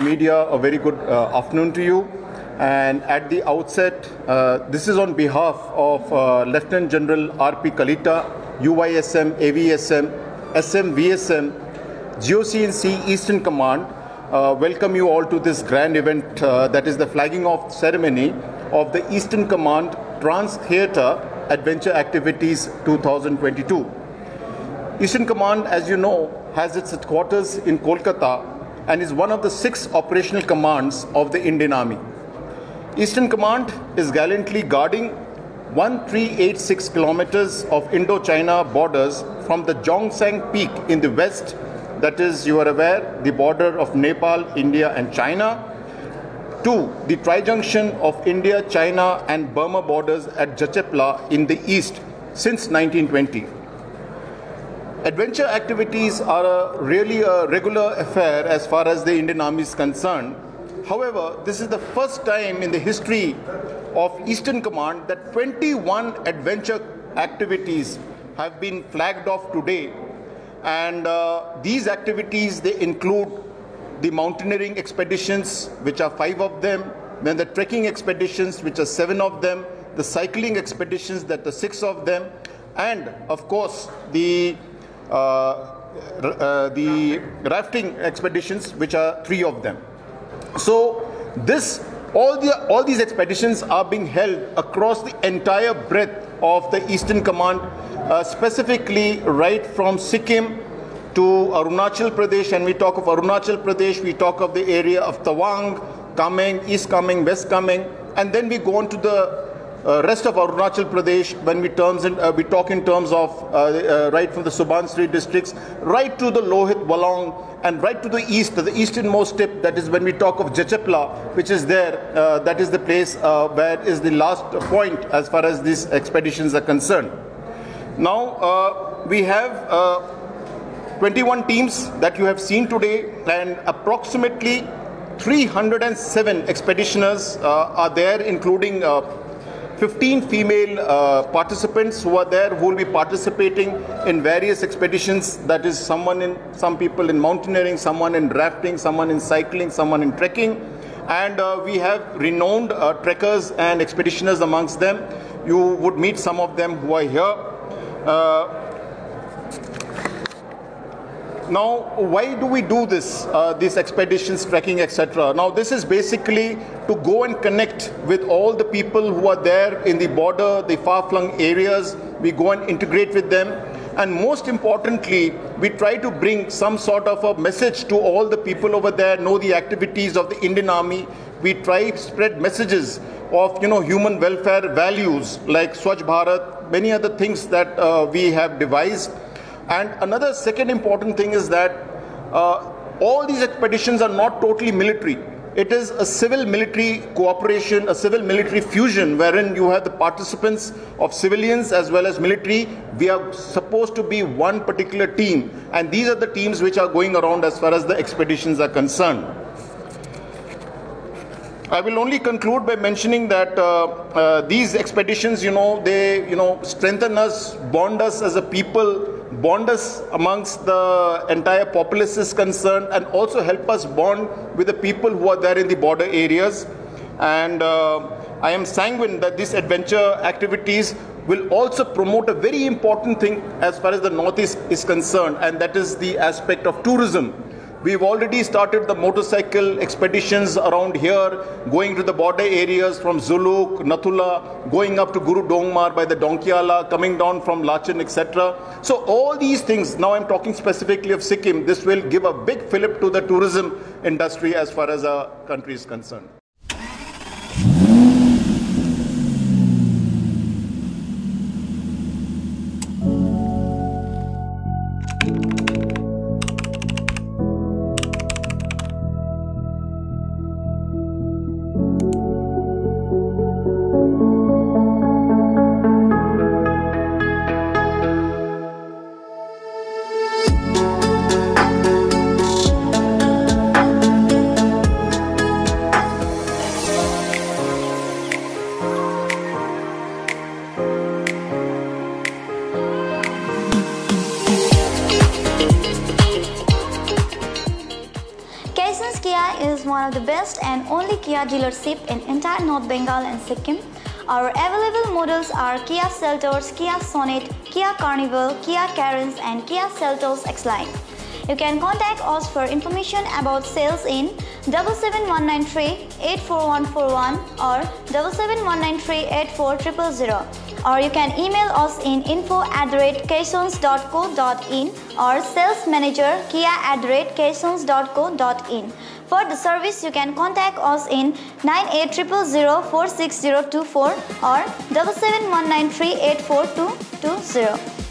media, a very good uh, afternoon to you. And at the outset, uh, this is on behalf of uh, Lieutenant General R.P. Kalita, UYSM, AVSM, SM, VSM, GOC-in-C Eastern Command. Uh, welcome you all to this grand event uh, that is the flagging off ceremony of the Eastern Command Trans Theatre Adventure Activities 2022. Eastern Command, as you know, has its headquarters in Kolkata and is one of the six operational commands of the Indian Army. Eastern Command is gallantly guarding 1386 kilometers of Indo-China borders from the Jongsong Peak in the west, that is, you are aware, the border of Nepal, India and China, to the trijunction of India, China and Burma borders at Jachepla in the east since 1920. Adventure activities are a, really a regular affair as far as the Indian Army is concerned. However, this is the first time in the history of Eastern Command that 21 adventure activities have been flagged off today. And uh, these activities, they include the mountaineering expeditions, which are five of them, then the trekking expeditions, which are seven of them, the cycling expeditions, that are six of them, and of course, the the rafting expeditions, which are three of them. So this all the all these expeditions are being held across the entire breadth of the Eastern Command, uh, specifically right from Sikkim to Arunachal Pradesh. And we talk of Arunachal Pradesh, we talk of the area of Tawang, Kameng, East Kameng, West Kameng, and then we go on to the uh, rest of Arunachal Pradesh, when we terms in, uh, we talk in terms of uh, uh right from the Subansiri districts, right to the Lohit Walong, and right to the east, the easternmost tip. That is when we talk of Jachepla, which is there. Uh, that is the place uh, where is the last point as far as these expeditions are concerned. Now we have. 21 teams that you have seen today, and approximately 307 expeditioners are there, including 15 female uh, participants who are there who will be participating in various expeditions. That is someone in some people in mountaineering someone in rafting someone in cycling someone in trekking. And uh, we have renowned uh, trekkers and expeditioners amongst them. You would meet some of them who are here. Uh, now, why do we do this, uh, these expeditions, trekking, etc.? Now, this is basically to go and connect with all the people who are there in the border, the far-flung areas. We go and integrate with them. And most importantly, we try to bring some sort of a message to all the people over there, know the activities of the Indian Army. We try spread messages of you know human welfare values like Swachh Bharat, many other things that uh, we have devised and another second important thing is that uh, all these expeditions are not totally military. It is a civil military cooperation, a civil military fusion wherein you have the participants of civilians as well as military. We are supposed to be one particular team, and these are the teams which are going around as far as the expeditions are concerned. I will only conclude by mentioning that uh, uh, these expeditions, you know, they, you know, strengthen us, bond us as a people, bond us amongst the entire populace is concerned and also help us bond with the people who are there in the border areas. And uh, I am sanguine that these adventure activities will also promote a very important thing as far as the Northeast is concerned, and that is the aspect of tourism. We've already started the motorcycle expeditions around here, going to the border areas from Zuluk, Nathula, going up to Guru Dongmar by the Donkiala, coming down from Lachen, etc. So all these things, now I'm talking specifically of Sikkim, this will give a big fillip to the tourism industry as far as our country is concerned. The best and only Kia dealership in entire North Bengal and Sikkim. Our available models are Kia Seltos, Kia Sonet, Kia Carnival, Kia Carens and Kia Seltos X-Line. You can contact us for information about sales in 77193 84141 or 77193 84000 or you can email us in info at or sales manager kia at. For the service, you can contact us in 9800 or 77193 84220.